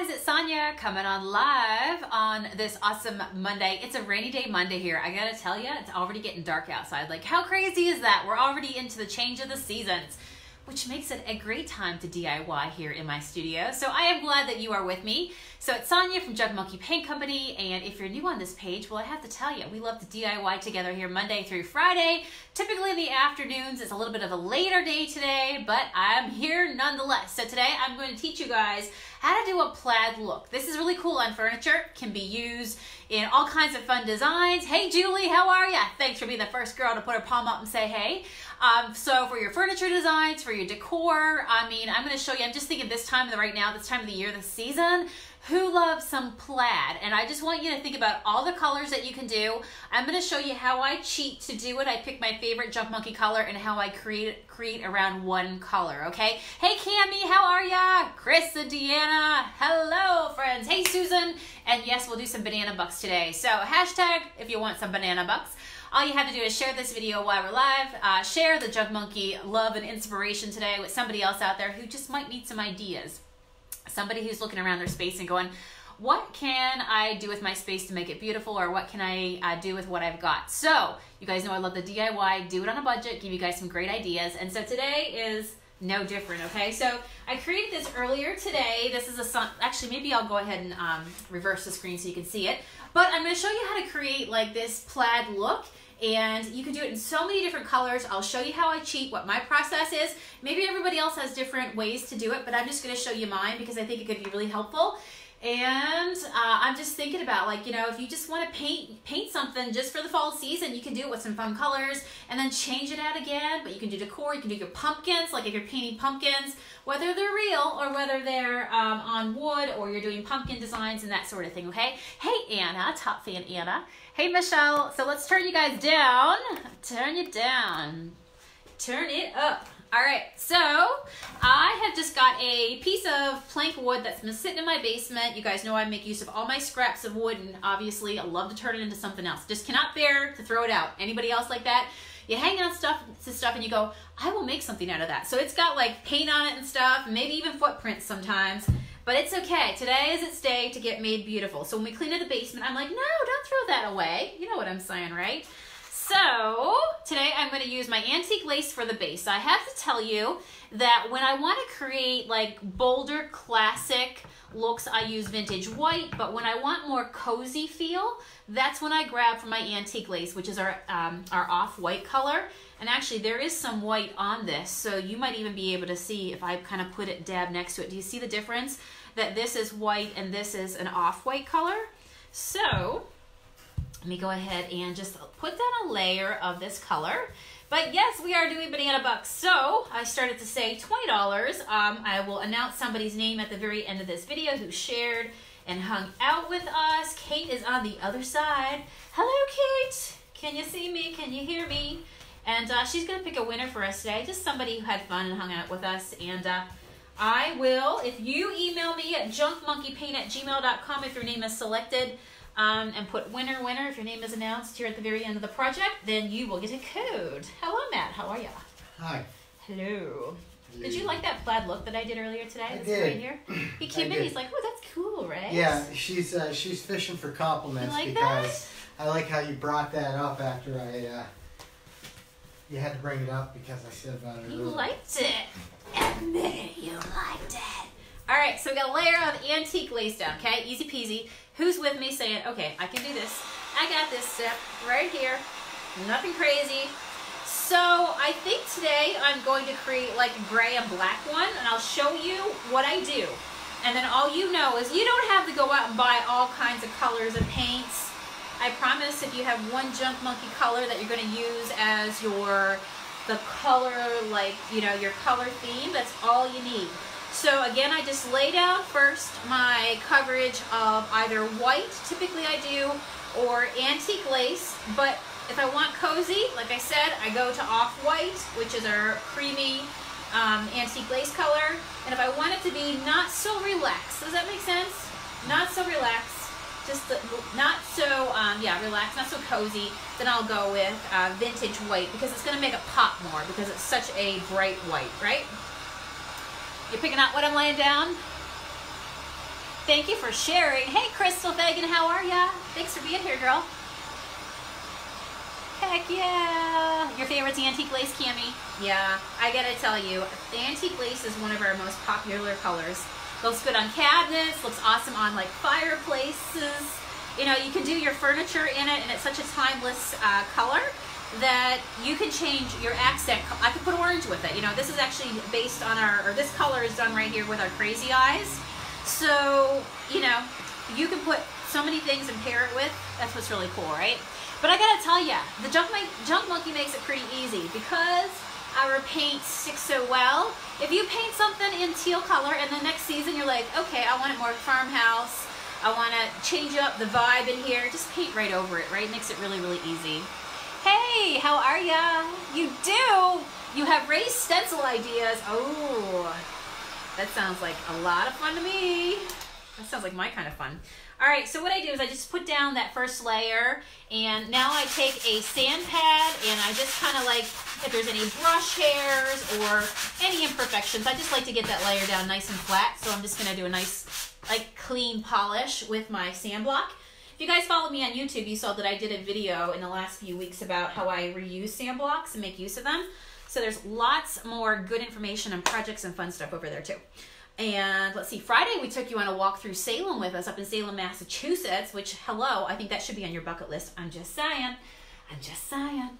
guys, it's Sonia coming on live on this awesome Monday. It's a rainy day Monday here. I gotta tell you, it's already getting dark outside. Like, how crazy is that? We're already into the change of the seasons which makes it a great time to DIY here in my studio. So I am glad that you are with me. So it's Sonia from Junk Monkey Paint Company, and if you're new on this page, well, I have to tell you, we love to DIY together here Monday through Friday. Typically in the afternoons, it's a little bit of a later day today, but I'm here nonetheless. So today I'm going to teach you guys how to do a plaid look. This is really cool on furniture, can be used in all kinds of fun designs. Hey Julie, how are ya? Thanks for being the first girl to put her palm up and say hey. Um, so for your furniture designs, for your decor, I mean, I'm going to show you, I'm just thinking this time of the right now, this time of the year, this season, who loves some plaid? And I just want you to think about all the colors that you can do. I'm going to show you how I cheat to do it. I pick my favorite Junk Monkey color and how I create create around one color, okay? Hey Cami, how are ya? Chris and Deanna, hello friends. Hey Susan, and yes, we'll do some banana bucks today. So hashtag if you want some banana bucks. All you have to do is share this video while we're live, uh, share the Junk Monkey love and inspiration today with somebody else out there who just might need some ideas. Somebody who's looking around their space and going, what can I do with my space to make it beautiful or what can I uh, do with what I've got? So you guys know I love the DIY, do it on a budget, give you guys some great ideas. And so today is no different, okay? So I created this earlier today. This is a, sun actually maybe I'll go ahead and um, reverse the screen so you can see it. But I'm gonna show you how to create like this plaid look and you can do it in so many different colors. I'll show you how I cheat, what my process is. Maybe everybody else has different ways to do it, but I'm just gonna show you mine because I think it could be really helpful. And uh, I'm just thinking about like, you know, if you just want to paint paint something just for the fall season, you can do it with some fun colors and then change it out again. But you can do decor, you can do your pumpkins, like if you're painting pumpkins, whether they're real or whether they're um, on wood or you're doing pumpkin designs and that sort of thing, okay? Hey, Anna, top fan Anna. Hey, Michelle. So let's turn you guys down. Turn you down. Turn it up. All right, so I have just got a piece of plank wood that's been sitting in my basement. You guys know I make use of all my scraps of wood, and obviously I love to turn it into something else. Just cannot bear to throw it out. Anybody else like that? You hang on stuff to stuff and you go, I will make something out of that. So it's got like paint on it and stuff, maybe even footprints sometimes. But it's okay. Today is its day to get made beautiful. So when we clean in the basement, I'm like, no, don't throw that away. You know what I'm saying, right? So today I'm going to use my antique lace for the base. I have to tell you that when I want to create like bolder classic looks, I use vintage white, but when I want more cozy feel, that's when I grab from my antique lace, which is our, um, our off-white color. And actually there is some white on this, so you might even be able to see if I kind of put it dab next to it. Do you see the difference? That this is white and this is an off-white color. So let me go ahead and just put down a layer of this color. But yes, we are doing banana bucks. So I started to say $20. Um, I will announce somebody's name at the very end of this video who shared and hung out with us. Kate is on the other side. Hello, Kate. Can you see me? Can you hear me? And uh, she's going to pick a winner for us today. Just somebody who had fun and hung out with us. And uh, I will, if you email me at junkmonkeypaint at gmail.com if your name is selected, um, and put winner, winner if your name is announced here at the very end of the project, then you will get a code. Hello, Matt. How are you? Hi. Hello. Did you like that plaid look that I did earlier today? I That's did. right here. He came in. He's like, "Oh, that's cool, right?" Yeah, she's uh, she's fishing for compliments You like because I like how you brought that up after I. Uh, you had to bring it up because I said about it. You earlier. liked it. Admit it. You liked it. All right. So we got a layer of antique lace down. Okay, easy peasy. Who's with me saying, "Okay, I can do this. I got this step right here. Nothing crazy." So I think today I'm going to create like a gray and black one and I'll show you what I do. And then all you know is you don't have to go out and buy all kinds of colors and paints. I promise if you have one junk monkey color that you're going to use as your the color like you know your color theme that's all you need so again I just lay down first my coverage of either white typically I do or antique lace. But if I want cozy like I said I go to off-white which is our creamy um, antique lace color. And if I want it to be not so relaxed does that make sense? Not so relaxed just the, not so um, yeah relaxed not so cozy then I'll go with uh, vintage white because it's gonna make it pop more because it's such a bright white right you're picking out what I'm laying down Thank you for sharing. Hey, Crystal Fagan, how are ya? Thanks for being here, girl. Heck yeah! Your favorite's antique lace, Cami? Yeah, I gotta tell you, antique lace is one of our most popular colors. Looks good on cabinets, looks awesome on like fireplaces. You know, you can do your furniture in it, and it's such a timeless uh, color that you can change your accent. I could put orange with it. You know, this is actually based on our, or this color is done right here with our crazy eyes. So, you know, you can put so many things and pair it with. That's what's really cool, right? But I gotta tell you, the junk, junk monkey makes it pretty easy because our paint sticks so well. If you paint something in teal color and the next season you're like, okay, I want it more farmhouse, I want to change up the vibe in here, just paint right over it, right? Makes it really, really easy. Hey, how are ya? You do? You have raised stencil ideas. Oh, that sounds like a lot of fun to me. That sounds like my kind of fun. All right, so what I do is I just put down that first layer and now I take a sand pad and I just kind of like, if there's any brush hairs or any imperfections, I just like to get that layer down nice and flat. So I'm just gonna do a nice like clean polish with my sand block. If you guys follow me on YouTube, you saw that I did a video in the last few weeks about how I reuse sand blocks and make use of them. So there's lots more good information and projects and fun stuff over there too. And let's see, Friday we took you on a walk through Salem with us up in Salem, Massachusetts, which, hello, I think that should be on your bucket list. I'm just saying. I'm just saying.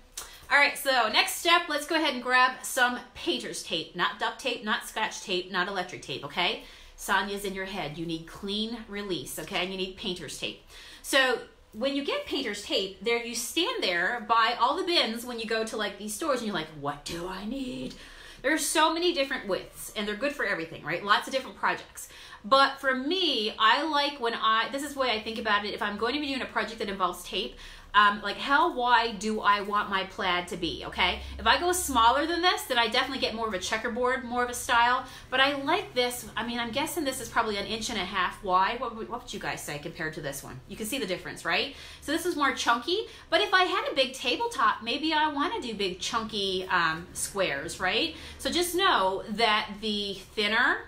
All right, so next step, let's go ahead and grab some painter's tape. Not duct tape, not scotch tape, not electric tape, okay? Sonia's in your head. You need clean release, okay? And you need painter's tape. So when you get painter's tape, there you stand there by all the bins when you go to like these stores and you're like, what do I need? There's so many different widths and they're good for everything, right? Lots of different projects. But for me, I like when I, this is the way I think about it. If I'm going to be doing a project that involves tape, um, like how wide do I want my plaid to be, okay? If I go smaller than this, then I definitely get more of a checkerboard, more of a style. But I like this, I mean, I'm guessing this is probably an inch and a half wide. What, what would you guys say compared to this one? You can see the difference, right? So this is more chunky, but if I had a big tabletop, maybe I want to do big chunky um, squares, right? So just know that the thinner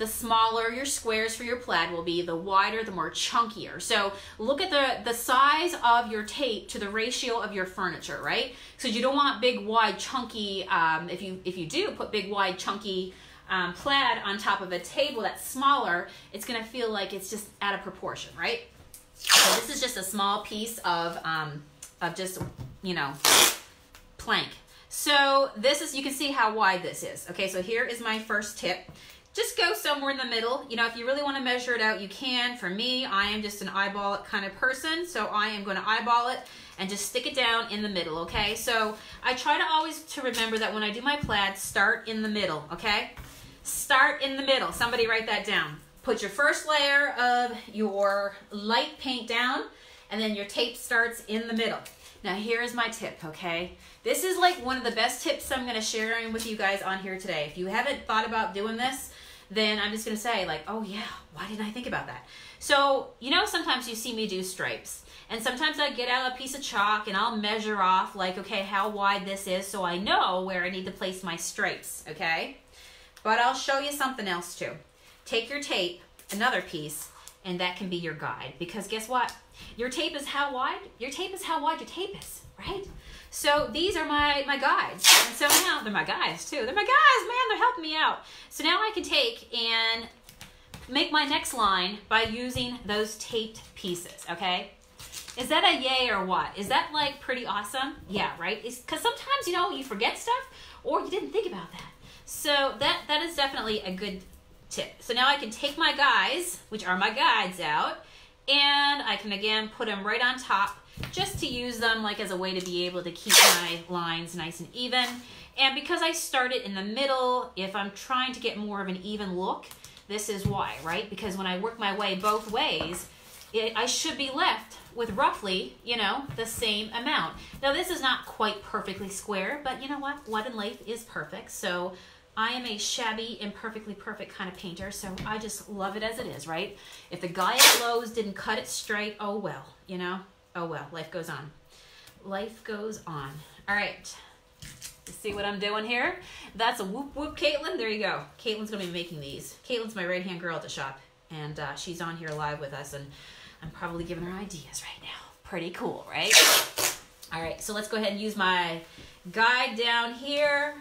the smaller your squares for your plaid will be, the wider, the more chunkier. So look at the, the size of your tape to the ratio of your furniture, right? So you don't want big, wide, chunky, um, if, you, if you do put big, wide, chunky um, plaid on top of a table that's smaller, it's gonna feel like it's just out of proportion, right? So this is just a small piece of, um, of just, you know, plank. So this is, you can see how wide this is. Okay, so here is my first tip just go somewhere in the middle. You know, if you really want to measure it out, you can. For me, I am just an eyeball kind of person, so I am going to eyeball it and just stick it down in the middle, okay? So I try to always to remember that when I do my plaid, start in the middle, okay? Start in the middle. Somebody write that down. Put your first layer of your light paint down, and then your tape starts in the middle. Now here's my tip, okay? This is like one of the best tips I'm gonna share with you guys on here today. If you haven't thought about doing this, then I'm just gonna say like, oh yeah, why didn't I think about that? So, you know, sometimes you see me do stripes. And sometimes I get out a piece of chalk and I'll measure off like, okay, how wide this is so I know where I need to place my stripes, okay? But I'll show you something else too. Take your tape, another piece, and that can be your guide. Because guess what? Your tape is how wide? Your tape is how wide your tape is, right? So these are my, my guides. And so now, they're my guys too. They're my guys, man, they're helping me out. So now I can take and make my next line by using those taped pieces, okay? Is that a yay or what? Is that like pretty awesome? Yeah, right? Because sometimes, you know, you forget stuff or you didn't think about that. So that that is definitely a good tip. So now I can take my guys, which are my guides out, and I can again put them right on top just to use them like as a way to be able to keep my lines nice and even. And because I started in the middle, if I'm trying to get more of an even look, this is why, right? Because when I work my way both ways, it, I should be left with roughly, you know, the same amount. Now this is not quite perfectly square, but you know what? What in life is perfect. So I am a shabby, imperfectly perfect kind of painter, so I just love it as it is, right? If the guy at Lowe's didn't cut it straight, oh well, you know? Oh well, life goes on. Life goes on. All right. See what I'm doing here? That's a whoop whoop Caitlin. There you go. Caitlin's gonna be making these. Caitlin's my right hand girl at the shop. and uh, she's on here live with us, and I'm probably giving her ideas right now. Pretty cool, right? All right, so let's go ahead and use my guide down here.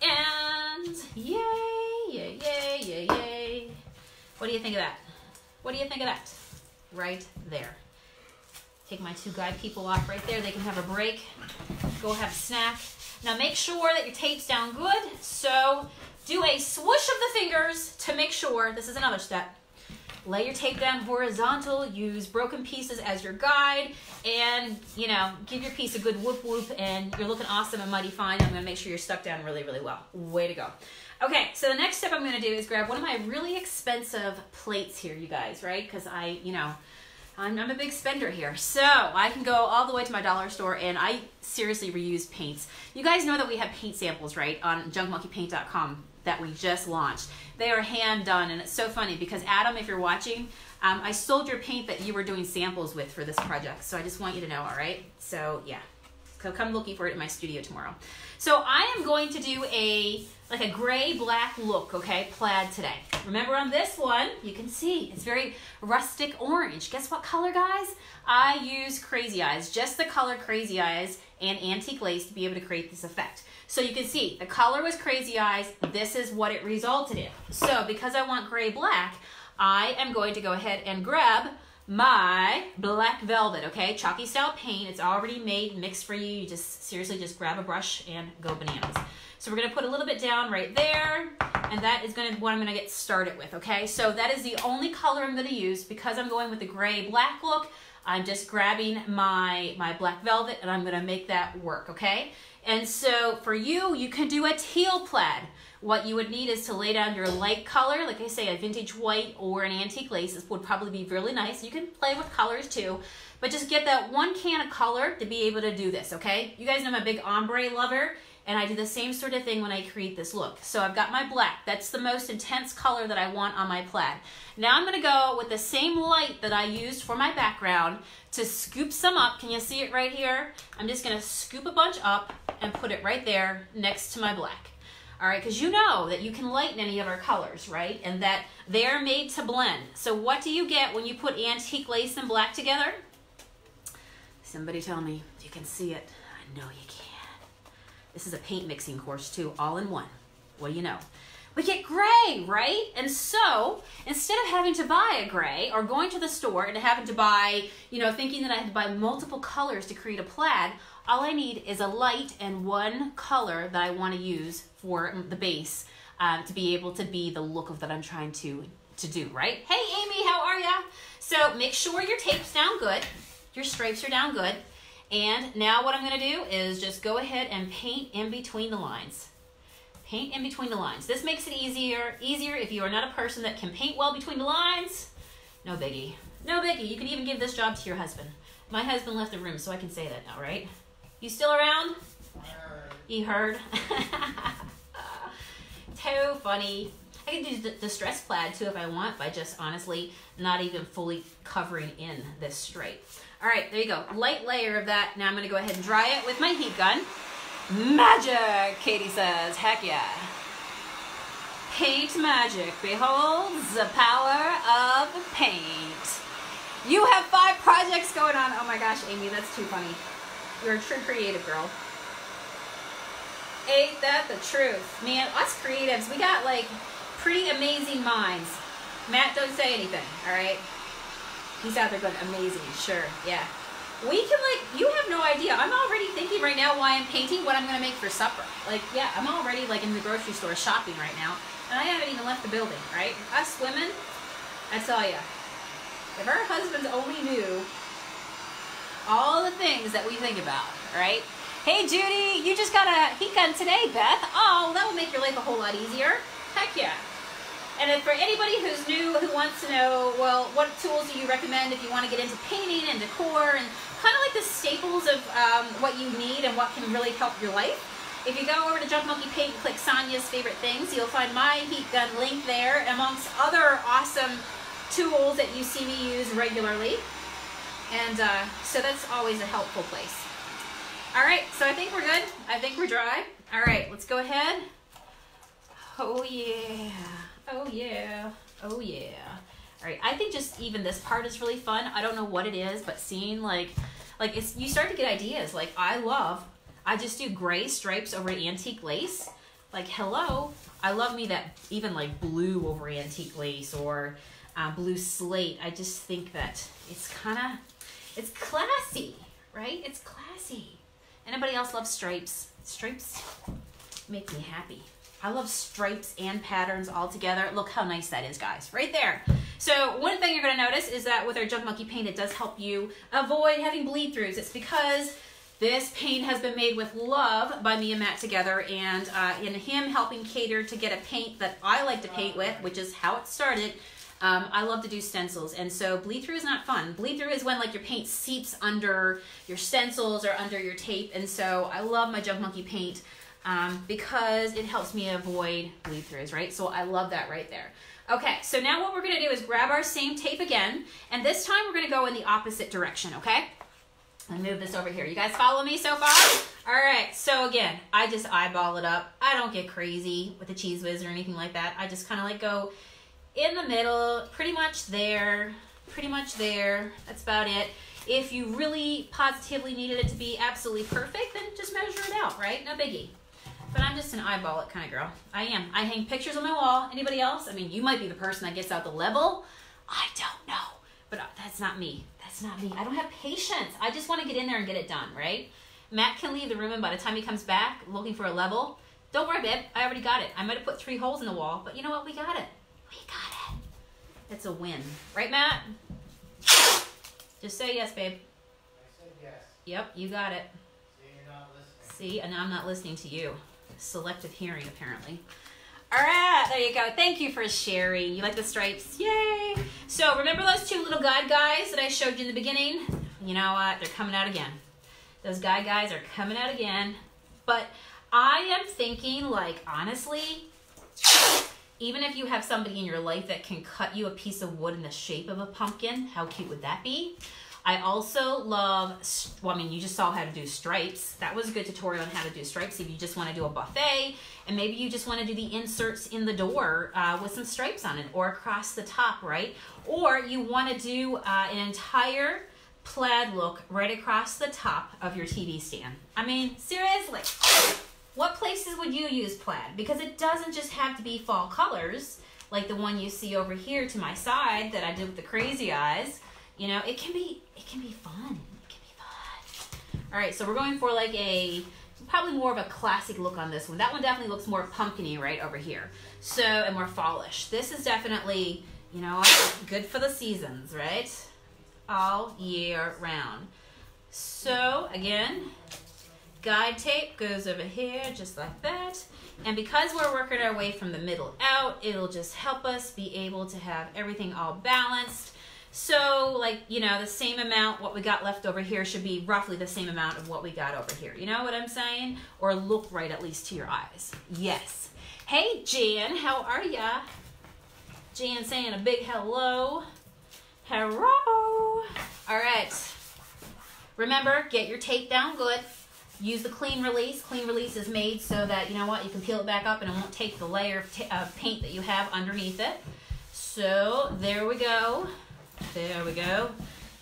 And yay, yay, yay, yay, yay. What do you think of that? What do you think of that? Right there. Take my two guide people off right there. They can have a break. Go have a snack. Now make sure that your tape's down good. So do a swoosh of the fingers to make sure, this is another step, lay your tape down horizontal, use broken pieces as your guide, and you know, give your piece a good whoop whoop, and you're looking awesome and mighty fine. I'm gonna make sure you're stuck down really, really well. Way to go. Okay, so the next step I'm gonna do is grab one of my really expensive plates here, you guys, right? Because I, you know, I'm, I'm a big spender here. So I can go all the way to my dollar store and I seriously reuse paints. You guys know that we have paint samples, right, on junkmonkeypaint.com that we just launched. They are hand done, and it's so funny because Adam, if you're watching, um, I sold your paint that you were doing samples with for this project. So I just want you to know, all right? So yeah, so come looking for it in my studio tomorrow. So I am going to do a like a gray black look, okay, plaid today. Remember on this one, you can see it's very rustic orange. Guess what color, guys? I use Crazy Eyes, just the color Crazy Eyes and Antique Lace to be able to create this effect. So you can see the color was Crazy Eyes. This is what it resulted in. So because I want gray black, I am going to go ahead and grab my black velvet, okay? Chalky style paint. It's already made, mixed for you. You just seriously just grab a brush and go bananas. So we're gonna put a little bit down right there, and that is gonna what I'm gonna get started with, okay? So that is the only color I'm gonna use because I'm going with the gray black look. I'm just grabbing my, my black velvet and I'm gonna make that work, okay? And so for you, you can do a teal plaid. What you would need is to lay down your light color, like I say, a vintage white or an antique lace. This would probably be really nice. You can play with colors too, but just get that one can of color to be able to do this, okay? You guys know I'm a big ombre lover, and I do the same sort of thing when I create this look. So I've got my black. That's the most intense color that I want on my plaid. Now I'm gonna go with the same light that I used for my background to scoop some up. Can you see it right here? I'm just gonna scoop a bunch up and put it right there next to my black. All right, because you know that you can lighten any of our colors, right? And that they're made to blend. So what do you get when you put antique lace and black together? Somebody tell me. You can see it. I know you can. This is a paint mixing course too, all in one. What do you know? We get gray, right? And so instead of having to buy a gray or going to the store and having to buy, you know, thinking that I had to buy multiple colors to create a plaid, all I need is a light and one color that I want to use for the base um, to be able to be the look of that I'm trying to to do, right? Hey Amy, how are ya? So make sure your tape's down good, your stripes are down good, and now what I'm gonna do is just go ahead and paint in between the lines. Paint in between the lines. This makes it easier, easier if you are not a person that can paint well between the lines. No biggie. No biggie. You can even give this job to your husband. My husband left the room, so I can say that now, right? You still around? You heard? Too funny. I can do the distress plaid too if I want by just honestly not even fully covering in this stripe. All right, there you go. Light layer of that. Now I'm gonna go ahead and dry it with my heat gun. Magic, Katie says. Heck yeah. Paint magic beholds the power of paint. You have five projects going on. Oh my gosh, Amy, that's too funny. You're a true creative girl. Ain't that the truth? Man, us creatives, we got like pretty amazing minds. Matt, don't say anything, all right? He's out there going, amazing, sure, yeah. We can like, you have no idea. I'm already thinking right now why I'm painting what I'm gonna make for supper. Like, yeah, I'm already like in the grocery store shopping right now, and I haven't even left the building, right? Us women, I tell ya, if our husbands only knew all the things that we think about, right? Hey Judy, you just got a heat gun today, Beth. Oh, that will make your life a whole lot easier. Heck yeah. And for anybody who's new who wants to know, well, what tools do you recommend if you want to get into painting and decor and kind of like the staples of um, what you need and what can really help your life. If you go over to Junk Monkey Paint and click Sonia's favorite things, you'll find my heat gun link there amongst other awesome tools that you see me use regularly. And uh, so that's always a helpful place. All right, so I think we're good. I think we're dry. All right, let's go ahead. Oh yeah, oh yeah, oh yeah. All right, I think just even this part is really fun. I don't know what it is, but seeing like, like it's you start to get ideas. Like I love, I just do gray stripes over antique lace. Like hello, I love me that even like blue over antique lace or uh, blue slate. I just think that it's kind of, it's classy, right? It's classy. Anybody else love stripes? Stripes make me happy. I love stripes and patterns all together. Look how nice that is, guys. Right there. So one thing you're going to notice is that with our Junk Monkey paint, it does help you avoid having bleed throughs. It's because this paint has been made with love by me and Matt together, and uh, in him helping cater to get a paint that I like to paint with, which is how it started, um, I love to do stencils, and so bleed through is not fun. Bleed through is when like your paint seeps under your stencils or under your tape, and so I love my Junk Monkey paint um, because it helps me avoid bleed throughs, right? So I love that right there. Okay, so now what we're gonna do is grab our same tape again, and this time we're gonna go in the opposite direction, okay? Let me move this over here. You guys follow me so far? All right, so again, I just eyeball it up. I don't get crazy with the Cheez Whiz or anything like that. I just kind of like go in the middle, pretty much there, pretty much there. That's about it. If you really positively needed it to be absolutely perfect, then just measure it out, right? No biggie. But I'm just an eyeball it kind of girl. I am. I hang pictures on my wall. Anybody else? I mean, you might be the person that gets out the level. I don't know. But uh, that's not me. That's not me. I don't have patience. I just want to get in there and get it done, right? Matt can leave the room, and by the time he comes back looking for a level, don't worry, babe. I already got it. I might have put three holes in the wall, but you know what? We got it. We got it. It's a win. Right, Matt? Just say yes, babe. I said yes. Yep, you got it. See, and I'm not listening to you. Selective hearing, apparently. All right, there you go. Thank you for sharing. You like the stripes? Yay! So remember those two little guide guys that I showed you in the beginning? You know what? They're coming out again. Those guide guys are coming out again. But I am thinking, like, honestly, even if you have somebody in your life that can cut you a piece of wood in the shape of a pumpkin, how cute would that be? I also love, well, I mean, you just saw how to do stripes. That was a good tutorial on how to do stripes if you just want to do a buffet and maybe you just want to do the inserts in the door uh, with some stripes on it or across the top, right? Or you want to do uh, an entire plaid look right across the top of your TV stand. I mean, seriously, what places would you use plaid? Because it doesn't just have to be fall colors like the one you see over here to my side that I did with the crazy eyes. You know, it can be it can be fun. It can be fun. All right, so we're going for like a probably more of a classic look on this one. That one definitely looks more pumpkiny right over here. So and more fallish. This is definitely you know good for the seasons, right? All year round. So again, guide tape goes over here just like that. And because we're working our way from the middle out, it'll just help us be able to have everything all balanced so like, you know, the same amount, what we got left over here should be roughly the same amount of what we got over here. You know what I'm saying? Or look right at least to your eyes. Yes. Hey, Jan, how are ya? Jan saying a big hello. Hello. All right. Remember, get your tape down good. Use the clean release. Clean release is made so that, you know what, you can peel it back up and it won't take the layer of, of paint that you have underneath it. So there we go. There we go.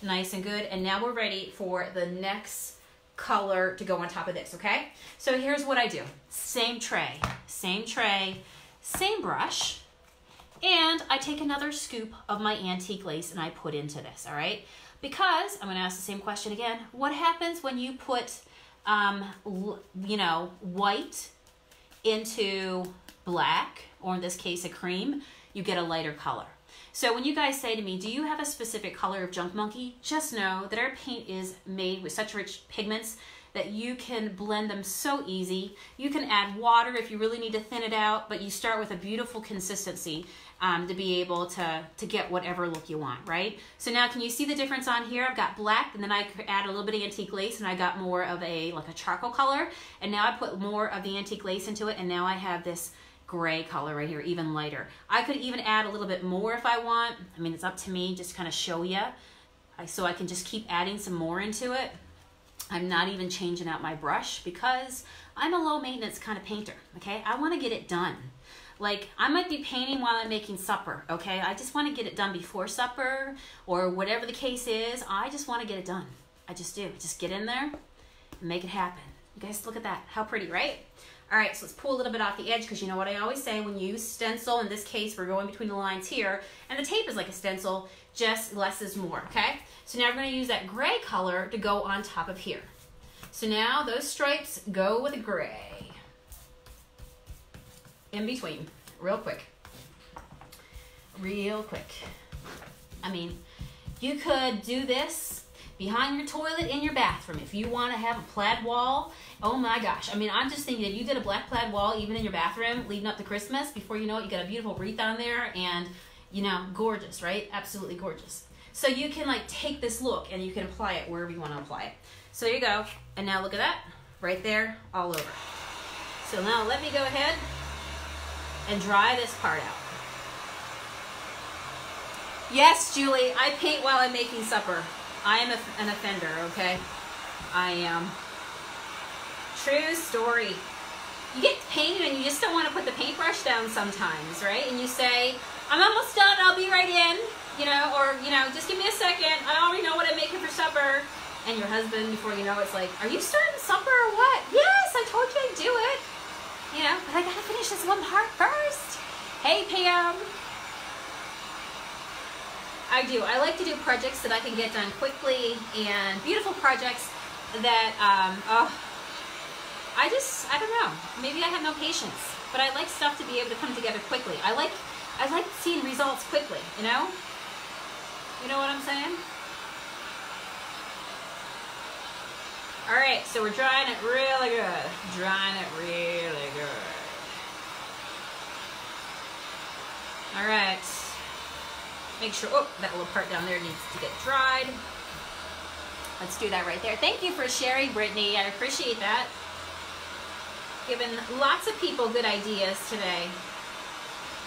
Nice and good. And now we're ready for the next color to go on top of this, okay? So here's what I do. Same tray, same tray, same brush, and I take another scoop of my antique lace and I put into this, all right? Because, I'm gonna ask the same question again, what happens when you put, um, you know, white into black, or in this case a cream, you get a lighter color. So when you guys say to me, do you have a specific color of Junk Monkey? Just know that our paint is made with such rich pigments that you can blend them so easy. You can add water if you really need to thin it out, but you start with a beautiful consistency um, to be able to, to get whatever look you want, right? So now can you see the difference on here? I've got black and then I add a little bit of antique lace and I got more of a like a charcoal color. And now I put more of the antique lace into it and now I have this gray color right here, even lighter. I could even add a little bit more if I want. I mean, it's up to me, just kind of show you. So I can just keep adding some more into it. I'm not even changing out my brush because I'm a low maintenance kind of painter, okay? I wanna get it done. Like, I might be painting while I'm making supper, okay? I just want to get it done before supper or whatever the case is. I just want to get it done. I just do. Just get in there and make it happen. You guys, look at that. How pretty, right? All right, so let's pull a little bit off the edge because you know what I always say when you use stencil, in this case, we're going between the lines here, and the tape is like a stencil, just less is more, okay? So now we're gonna use that gray color to go on top of here. So now those stripes go with a gray. In between, real quick. Real quick. I mean, you could do this behind your toilet in your bathroom if you want to have a plaid wall Oh my gosh. I mean, I'm just thinking if you did a black plaid wall even in your bathroom leading up to Christmas, before you know it, you got a beautiful wreath on there and, you know, gorgeous, right? Absolutely gorgeous. So you can like take this look and you can apply it wherever you want to apply it. So there you go. And now look at that. Right there, all over. So now let me go ahead and dry this part out. Yes, Julie, I paint while I'm making supper. I am a, an offender, okay? I am. True story. You get painted and you just don't want to put the paintbrush down sometimes, right? And you say, I'm almost done, I'll be right in, you know, or, you know, just give me a second, I already know what I'm making for supper. And your husband, before you know it's like, are you starting supper or what? Yes, I told you I'd do it. You know, but I gotta finish this one part first. Hey, Pam. I do. I like to do projects that I can get done quickly and beautiful projects that, um, oh, I just, I don't know. Maybe I have no patience, but I like stuff to be able to come together quickly. I like, I like seeing results quickly. You know? You know what I'm saying? All right, so we're drying it really good. Drying it really good. All right. Make sure, oh, that little part down there needs to get dried. Let's do that right there. Thank you for sharing, Brittany. I appreciate that given lots of people good ideas today.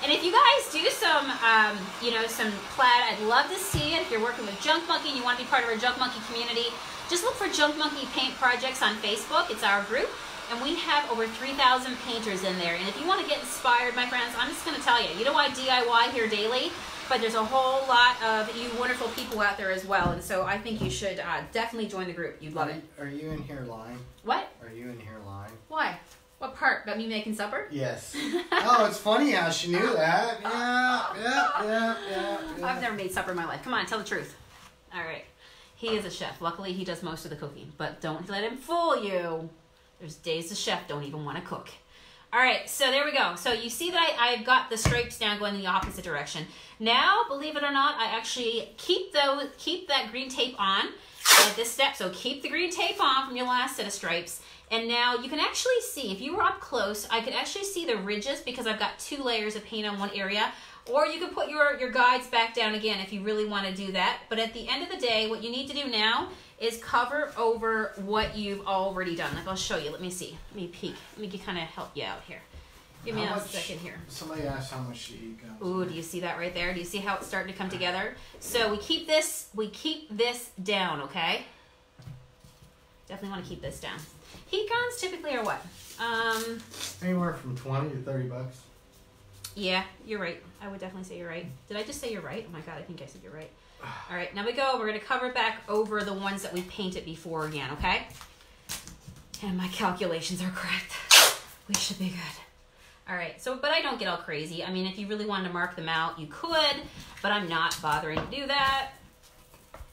And if you guys do some, um, you know, some plaid, I'd love to see it. If you're working with Junk Monkey and you want to be part of our Junk Monkey community, just look for Junk Monkey Paint Projects on Facebook. It's our group. And we have over 3,000 painters in there. And if you want to get inspired, my friends, I'm just going to tell you, you know why DIY here daily? But there's a whole lot of you wonderful people out there as well. And so I think you should uh, definitely join the group. You'd love it. Are you in here lying? What? Are you in here lying? Why? What part? About me making supper? Yes. oh, it's funny how she knew that. Yeah, yeah, yeah, yeah, yeah. I've never made supper in my life. Come on, tell the truth. All right. He is a chef. Luckily, he does most of the cooking, but don't let him fool you. There's days the chef don't even want to cook. All right, so there we go. So you see that I, I've got the stripes now going in the opposite direction. Now, believe it or not, I actually keep those, keep that green tape on at this step. So keep the green tape on from your last set of stripes. And now you can actually see, if you were up close, I could actually see the ridges because I've got two layers of paint on one area. Or you can put your, your guides back down again if you really want to do that. But at the end of the day, what you need to do now is cover over what you've already done. Like I'll show you. Let me see. Let me peek. Let me kind of help you out here. Give me How a much- second here. Somebody asked how much she goes. Ooh, do you see that right there? Do you see how it's starting to come together? So we keep this, we keep this down, okay? Definitely want to keep this down. Heat guns typically are what? Um, Anywhere from 20 to 30 bucks. Yeah, you're right. I would definitely say you're right. Did I just say you're right? Oh my god, I think I said you're right. All right, now we go. We're gonna cover back over the ones that we painted before again, okay? And my calculations are correct. We should be good. All right, so, but I don't get all crazy. I mean, if you really wanted to mark them out, you could, but I'm not bothering to do that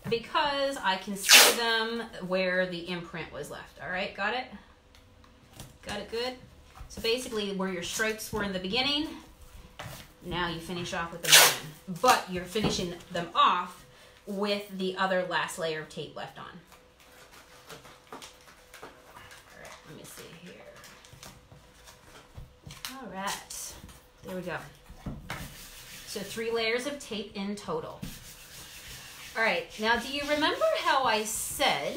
because I can see them where the imprint was left. All right, got it? Got it good? So basically, where your stripes were in the beginning, now you finish off with the again. But you're finishing them off with the other last layer of tape left on. All right, let me see here. All right, there we go. So three layers of tape in total. All right, now do you remember how I said?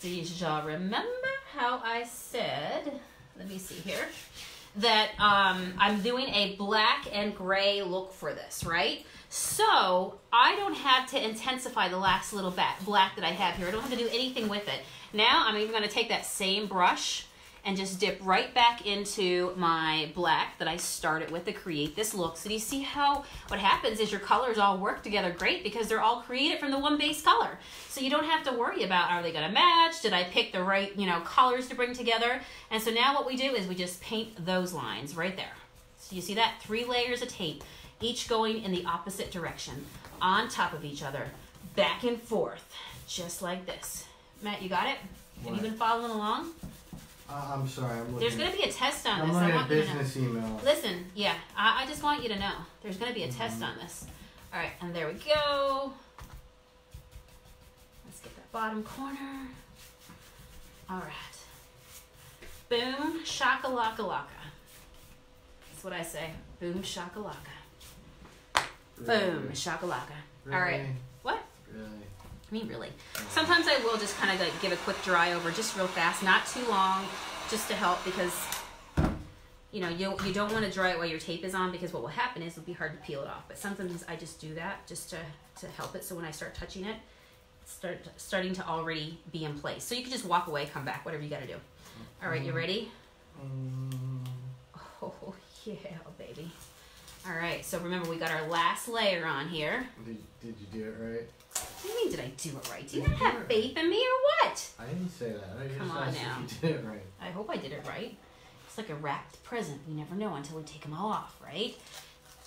Do you remember how I said? Let me see here. That um, I'm doing a black and gray look for this, right? So I don't have to intensify the last little black that I have here. I don't have to do anything with it. Now I'm even going to take that same brush and just dip right back into my black that I started with to create this look. So you see how what happens is your colors all work together great because they're all created from the one base color. So you don't have to worry about are they gonna match? Did I pick the right, you know, colors to bring together? And so now what we do is we just paint those lines right there. So you see that? Three layers of tape, each going in the opposite direction, on top of each other, back and forth, just like this. Matt, you got it? Have you been following along? Uh, I'm sorry. I'm looking. There's going to be a test on I'm this. I looking at want you to know. business email. Listen, yeah, I, I just want you to know. There's going to be a test on this. All right, and there we go. Let's get that bottom corner. All right. Boom, shakalaka laka. That's what I say. Boom, shakalaka. Boom, shakalaka. All right. What? Really? I mean, really. Sometimes I will just kind of like give a quick dry over, just real fast, not too long, just to help because you know you you don't want to dry it while your tape is on because what will happen is it'll be hard to peel it off. But sometimes I just do that just to to help it. So when I start touching it, it's start starting to already be in place. So you can just walk away, come back, whatever you got to do. All right, you ready? Mm, Oh yeah, baby. All right. So remember, we got our last layer on here. did, did you do it right? What do you mean? Did I do it right? Do you You not have faith in me or what? I didn't say that. I just Come on now. you did it right. I hope I did it right. It's like a wrapped present. We never know until we take them all off, right?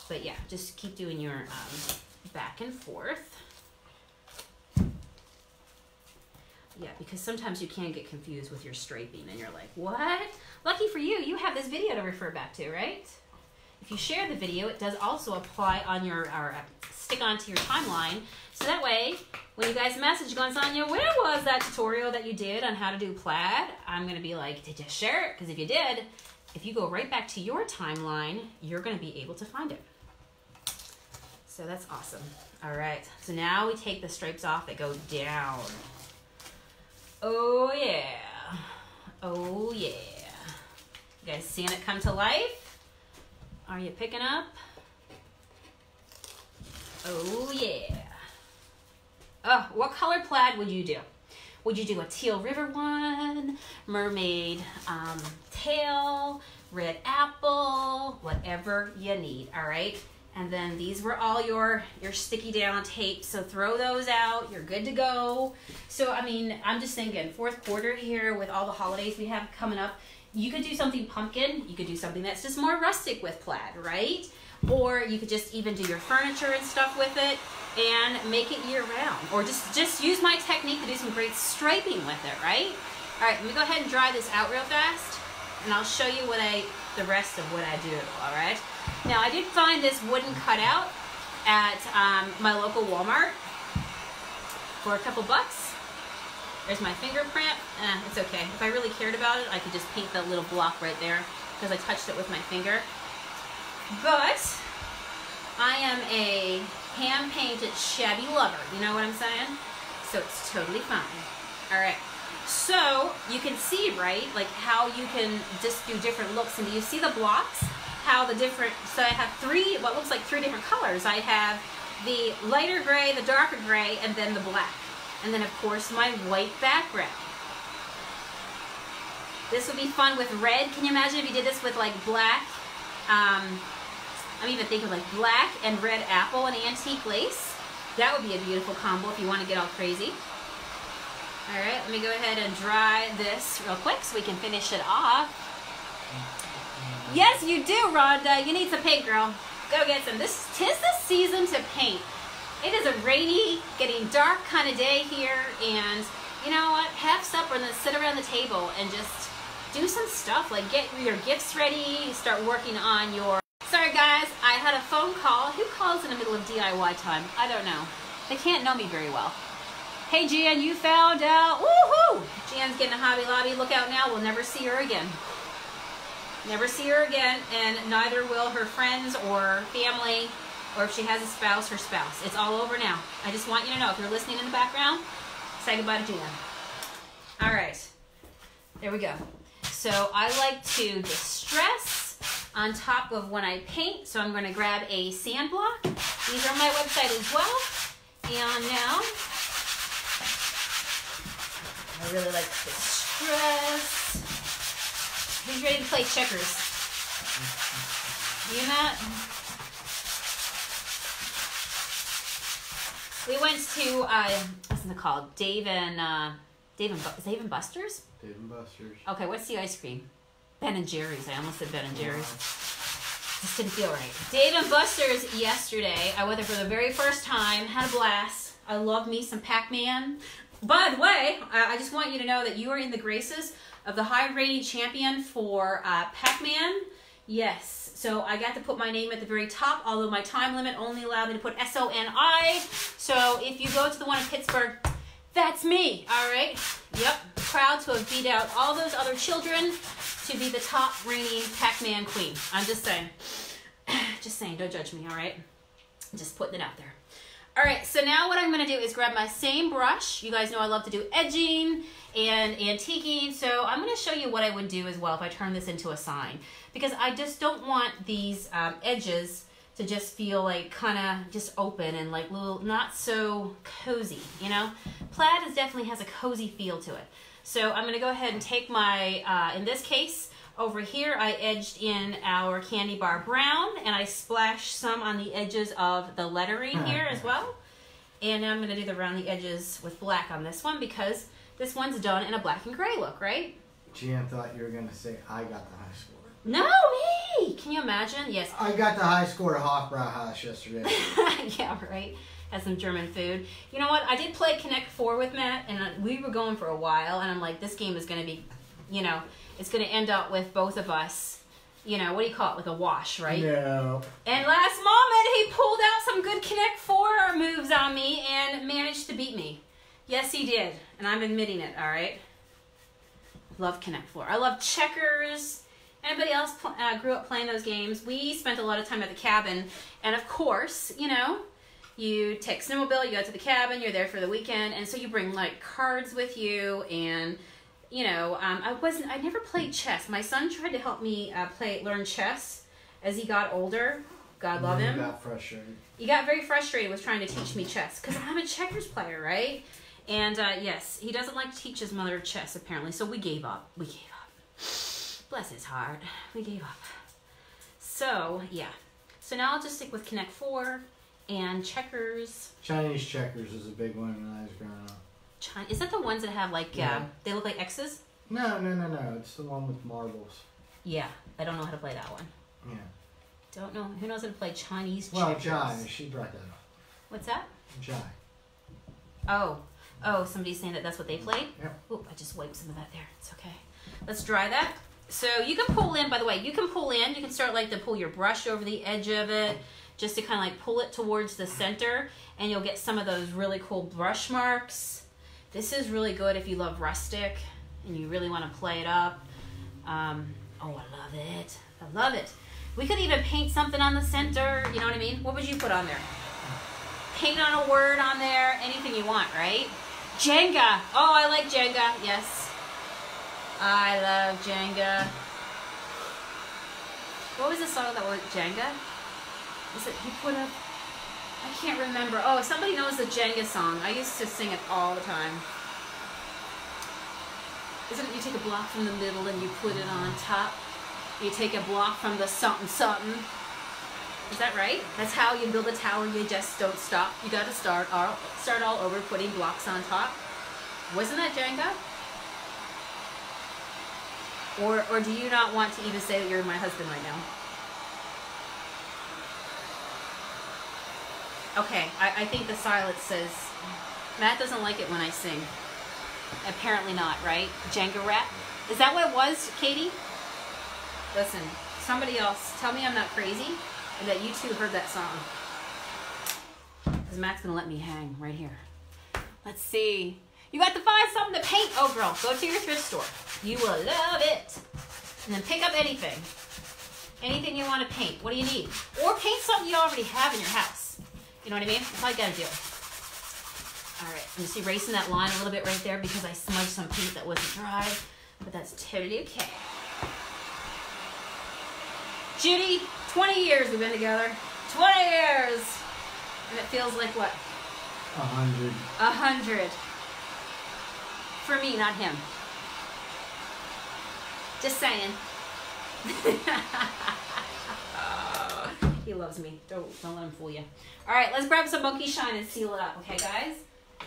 But yeah, just keep doing your um, back and forth. Yeah, because sometimes you can get confused with your striping and you're like, what? Lucky for you, you have this video to refer back to, right? If you share the video, it does also apply on your, or uh, stick onto your timeline. So that way, when you guys message Gonzanya, where was that tutorial that you did on how to do plaid? I'm gonna be like, did you share it? Because if you did, if you go right back to your timeline, you're gonna be able to find it. So that's awesome. All right, so now we take the stripes off that go down. Oh yeah. Oh yeah. You guys seeing it come to life? Are you picking up? Oh yeah. Oh, what color plaid would you do? Would you do a teal river one, mermaid um, tail, red apple, whatever you need, all right? And then these were all your your sticky down tape, so throw those out. You're good to go. So I mean, I'm just thinking fourth quarter here with all the holidays we have coming up. You could do something pumpkin. You could do something that's just more rustic with plaid, right? Or you could just even do your furniture and stuff with it and make it year round. Or just just use my technique to do some great striping with it, right? All right, let me go ahead and dry this out real fast, and I'll show you what I the rest of what I do. All right. Now I did find this wooden cutout at um, my local Walmart for a couple bucks. There's my fingerprint. Eh, it's okay. If I really cared about it, I could just paint that little block right there because I touched it with my finger. But I am a hand painted shabby lover. You know what I'm saying? So it's totally fine. All right. So you can see, right, like how you can just do different looks. And do you see the blocks? How the different, so I have three, what looks like three different colors. I have the lighter gray, the darker gray, and then the black. And then, of course, my white background. This would be fun with red. Can you imagine if you did this with like black? Um, I'm even thinking like black and red apple and antique lace. That would be a beautiful combo if you want to get all crazy. All right, let me go ahead and dry this real quick so we can finish it off. Yes, you do, Rhonda. You need some paint, girl. Go get some. This tis the season to paint. It is a rainy, getting dark kind of day here, and you know what? Have supper and then sit around the table and just do some stuff. Like get your gifts ready. Start working on your. Sorry, guys. I had a phone call. Who calls in the middle of DIY time? I don't know. They can't know me very well. Hey, Jan, you found out. Woohoo! Jan's getting a Hobby Lobby. Look out now. We'll never see her again. Never see her again, and neither will her friends or family, or if she has a spouse, her spouse. It's all over now. I just want you to know if you're listening in the background, say goodbye to Jan. All right, there we go. So I like to distress on top of when I paint, so I'm going to grab a sand block. These are on my website as well. And now, I really like to distress. Who's ready to play checkers? You not? We went to uh, what's it called? Dave and uh, Dave and Bu- Dave and Buster's. Dave and Buster's. Okay, what's the ice cream? Ben and Jerry's. I almost said Ben and Jerry's. Just didn't feel right. Dave and Buster's yesterday. I went there for the very first time. Had a blast. I love me some Pac-Man. By the way, I just want you to know that you are in the graces of the high rating champion for uh, Pac-Man. Yes. So I got to put my name at the very top, although my time limit only allowed me to put S O N I. So if you go to the one in Pittsburgh, that's me. All right. Yep. Proud to have beat out all those other children to be the top reigning Pac-Man queen. I'm just saying. just saying. Don't judge me. All right. Just putting it out there. All right, so now what I'm going to do is grab my same brush. You guys know I love to do edging and antiquing, so I'm going to show you what I would do as well if I turn this into a sign. Because I just don't want these um, edges to just feel like kind of just open and like little, not so cozy, you know? Plaid is definitely has a cozy feel to it. So I'm going to go ahead and take my, uh, in this case, over here I edged in our candy bar brown and I splashed some on the edges of the lettering here as well. And now I'm going to do the around the edges with black on this one because this one's done in a black and gray look, right? Jan thought you were gonna say I got the high score. No, me! Can you imagine? Yes. I got the high score at Hofbrauhaus yesterday. yeah, right. Had some German food. You know what? I did play Connect Four with Matt, and uh, we were going for a while. And I'm like, this game is going to be, you know, it's going to end up with both of us. You know, what do you call it? With a wash, right? No. And last moment, he pulled out some good Connect Four moves on me and managed to beat me. Yes, he did, and I'm admitting it. All right. Love Connect Four. I love checkers. Anybody else uh, grew up playing those games? We spent a lot of time at the cabin, and of course, you know, you take snowmobile, you go to the cabin, you're there for the weekend, and so you bring like cards with you, and you know, um, I wasn't, I never played chess. My son tried to help me uh, play, learn chess as he got older. God love him. then Got frustrated. He got very frustrated with trying to teach me chess because I'm a checkers player, right? And uh, yes, he doesn't like to teach his mother chess apparently, so we gave up. We gave up. Bless his heart. We gave up. So yeah. So now I'll just stick with Connect Four and checkers. Chinese checkers is a big one when I was growing up. China. Is that the ones that have like uh, Yeah. they look like X's? No, no, no, no. It's the one with marbles. Yeah, I don't know how to play that one. Yeah. Don't know who knows how to play Chinese Well, checkers. Jai, she brought that up. What's that? Jai. Oh, oh, somebody's saying that that's what they played. Yep. Oop, I just wiped some of that there. It's okay. Let's dry that. So you can pull in. By the way, you can pull in. You can start like to pull your brush over the edge of it, just to kind of like pull it towards the center, and you'll get some of those really cool brush marks. This is really good if you love rustic and you really want to play it up. Um, oh, I love it. I love it. We could even paint something on the center. You know what I mean? What would you put on there? Paint on a word on there. Anything you want, right? Jenga. Oh, I like Jenga. Yes. I love Jenga. What was the song that was Jenga? Was it he put up? I can't remember. Oh, somebody knows the Jenga song. I used to sing it all the time. Isn't it you take a block from the middle and you put it on top? You take a block from the something something. Is that right? That's how you build a tower. You just don't stop. You got to start all start all over, putting blocks on top. Wasn't that Jenga? Or or do you not want to even say that you're my husband right now? Okay, I, I think the silence says Matt doesn't like it when I sing. Apparently not, right? Jenga rap. Is that what it was, Katie? Listen, somebody else, tell me I'm not crazy and that you two heard that song. Because Matt's going to let me hang right here. Let's see. You got to find something to paint. Oh, girl, go to your thrift store. You will love it. And then pick up anything. Anything you want to paint. What do you need? Or paint something you already have in your house. You know what I mean? That's all you got to do. All right, I'm just erasing that line a little bit right there because I smudged some paint that wasn't dry, but that's totally okay. Judy, 20 years we've been together. 20 years! And it feels like what? A hundred. A hundred. For me, not him. Just saying. he loves me. Don't don't let him fool you. All right, let's grab some monkey shine and seal it up, okay, guys?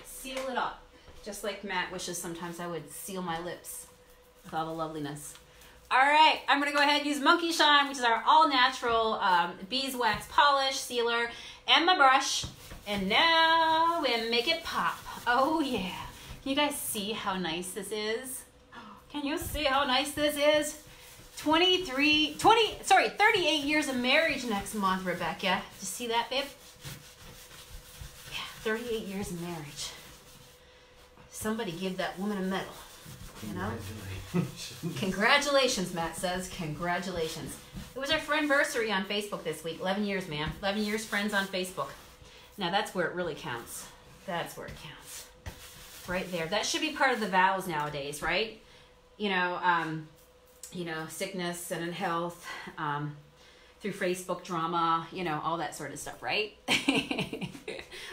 Seal it up, just like Matt wishes sometimes I would seal my lips with all the loveliness. All right, I'm gonna go ahead and use Monkey Shine, which is our all natural um, beeswax polish sealer, and my brush. And now we make it pop. Oh yeah. Can you guys see how nice this is? Can you see how nice this is? 23, 20, sorry, 38 years of marriage next month, Rebecca. Did you see that, babe? Yeah, 38 years of marriage. Somebody give that woman a medal. You know? Congratulations, Matt says. Congratulations. It was our friendversary on Facebook this week. 11 years, man. 11 years friends on Facebook. Now that's where it really counts. That's where it counts. Right there. That should be part of the vows nowadays, right? You know, um, you know, sickness and health, um, through Facebook drama, you know, all that sort of stuff, right?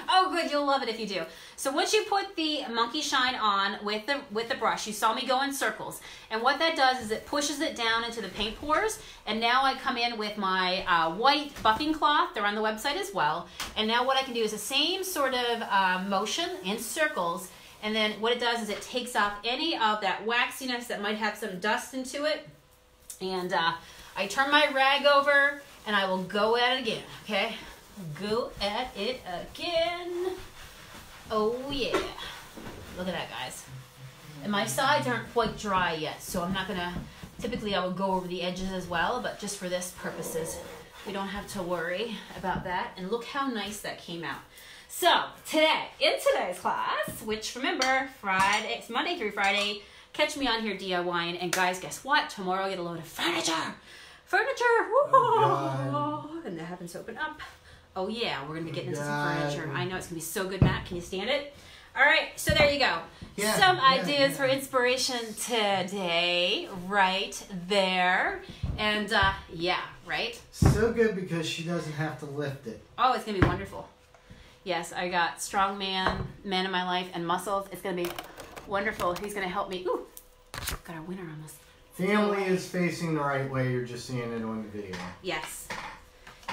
oh, good, you'll love it if you do. So once you put the monkey shine on with the with the brush, you saw me go in circles, and what that does is it pushes it down into the paint pores. And now I come in with my uh, white buffing cloth. They're on the website as well. And now what I can do is the same sort of uh, motion in circles. And then what it does is it takes off any of that waxiness that might have some dust into it. And uh, I turn my rag over and I will go at it again, okay? Go at it again. Oh yeah. Look at that, guys. And my sides aren't quite dry yet, so I'm not gonna, typically I would go over the edges as well, but just for this purposes, we don't have to worry about that. And look how nice that came out. So today, in today's class, which remember, Friday, it's Monday through Friday, catch me on here DIYing. And guys, guess what? Tomorrow I get a load of furniture. Furniture! Oh, and that happens to open up. Oh yeah, we're gonna be getting into some furniture. I know it's gonna be so good, Matt. Can you stand it? All right, so there you go. Yeah, some yeah, ideas yeah. for inspiration today, right there. And uh, yeah, right? So good because she doesn't have to lift it. Oh, it's gonna be wonderful. Yes, I got strong man, man in my life, and muscles. It's gonna be wonderful. He's gonna help me. Ooh, got our winner on this. Family is facing the right way. You're just seeing it on the video. Yes.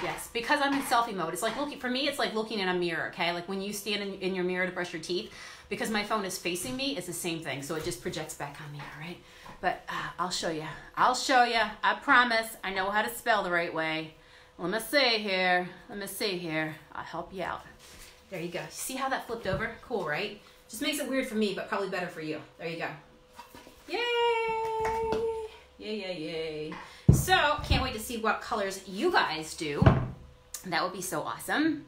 Yes, because I'm in selfie mode. It's like looking for me. It's like looking in a mirror. Okay, like when you stand in, in your mirror to brush your teeth, because my phone is facing me, it's the same thing. So it just projects back on me. All right, but uh, I'll show you. I'll show you. I promise. I know how to spell the right way. Let me see here. Let me see here. I'll help you out. There you go. See how that flipped over? Cool, right? Just makes it weird for me, but probably better for you. There you go. Yay! Yay, yay, yay. So, can't wait to see what colors you guys do. That would be so awesome.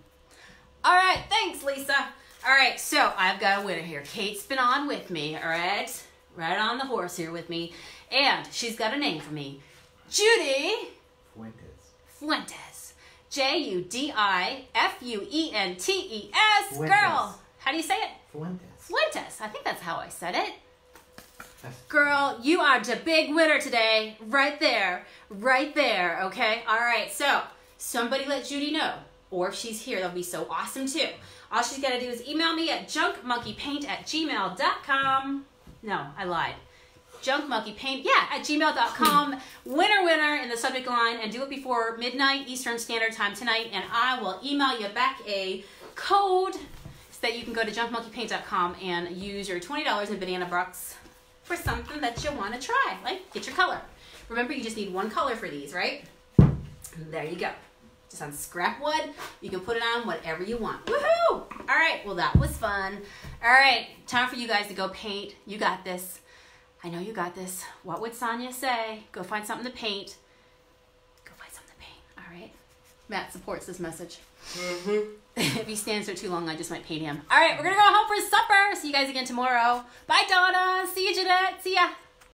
All right, thanks, Lisa. All right, so I've got a winner here. Kate's been on with me, all right? Right on the horse here with me. And she's got a name for me. Judy Fuentes. Fuentes. J U D I F U E N T E S. Fuentes. Girl, how do you say it? Fuentes. Fuentes. I think that's how I said it. Girl, you are the big winner today. Right there. Right there. Okay? All right. So, somebody let Judy know. Or if she's here, that'll be so awesome too. All she's got to do is email me at junkmonkeypaint at gmail.com. No, I lied. Junkmonkeypaint, yeah, at gmail.com. Hmm. winner, winner in the subject line, and do it before midnight Eastern Standard Time tonight, and I will email you back a code so that you can go to junkmonkeypaint.com and use your $20 in banana bucks for something that you want to try. Like, get your color. Remember, you just need one color for these, right? There you go. Just on scrap wood. You can put it on whatever you want. Woohoo! All right, well, that was fun. All right, time for you guys to go paint. You got this. I know you got this. What would Sonia say? Go find something to paint. Go find something to paint. All right. Matt supports this message. Mm-hmm. if he stands there too long, I just might paint him. All right, we're gonna go home for supper. See you guys again tomorrow. Bye, Donna. See you, Jeanette. See ya.